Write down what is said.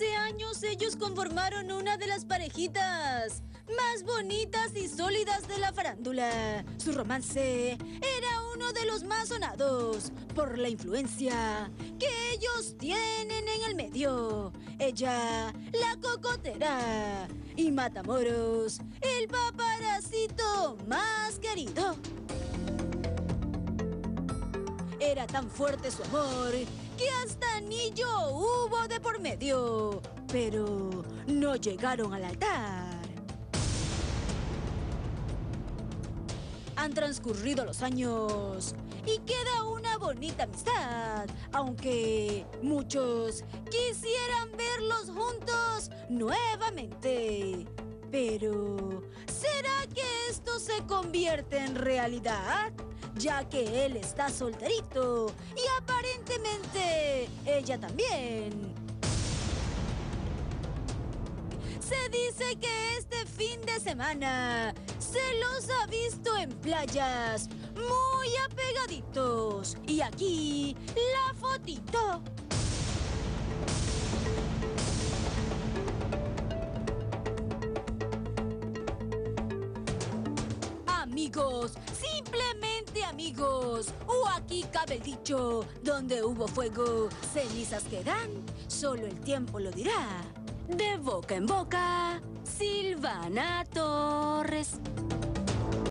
Hace años ellos conformaron una de las parejitas más bonitas y sólidas de la farándula. Su romance era uno de los más sonados por la influencia que ellos tienen en el medio. Ella, la cocotera, y Matamoros, el paparacito más querido. Era tan fuerte su amor que hasta anillo hubo por medio, pero no llegaron al altar. Han transcurrido los años y queda una bonita amistad, aunque muchos quisieran verlos juntos nuevamente. Pero, ¿será que esto se convierte en realidad? Ya que él está solterito y aparentemente ella también. Se dice que este fin de semana se los ha visto en playas muy apegaditos. Y aquí la fotito. Amigos, simplemente amigos. O aquí cabe dicho, donde hubo fuego, cenizas quedan, solo el tiempo lo dirá. De boca en boca, Silvana Torres.